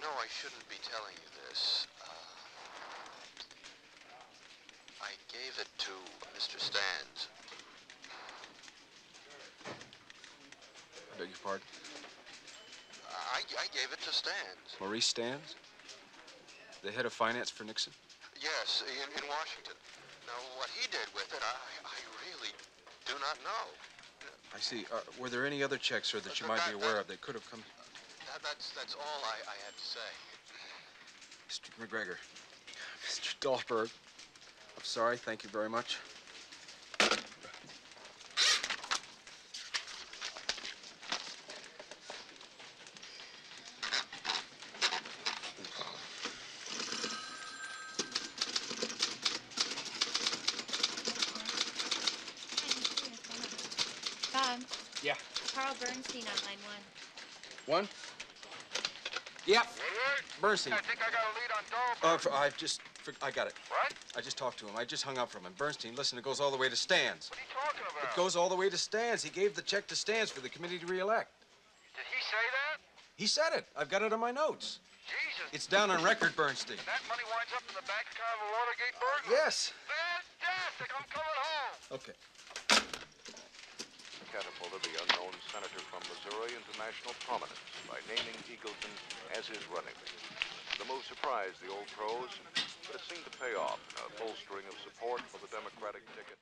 know I shouldn't be telling you this. Uh, I gave it to Mr. Stans. I beg your pardon? I, I gave it to Stans. Maurice Stans? The head of finance for Nixon? Yes, in, in Washington. Now, what he did with it, I, I really do not know. I see. Uh, were there any other checks, sir, that you might be aware of that could have come? That, that's, that's all I, I had to say. Mr. McGregor. Mr. Dahlberg. I'm sorry. Thank you very much. Bob, Yeah. Carl Bernstein on line one. One? Yeah. Woodward? Bernstein. I think I got a lead on Uh, Dahlberg. f- I've just, for, I got it. what? I just talked to him. I just hung up from him. Bernstein, listen, it goes all the way to Stans. What are you talking about? It goes all the way to Stans. He gave the check to Stans for the committee to reelect. Did he say that? He said it. I've got it on my notes. Jesus. It's down on record, Bernstein. That money winds up in the bank account of a Watergate burglar. Yes. Fantastic. I'm coming home. Okay. catapulted the unknown senator from Missouri into national prominence by naming Eagleton as his running mate. The move surprised the old pros, but it seemed to pay off in a bolstering of support for the Democratic ticket.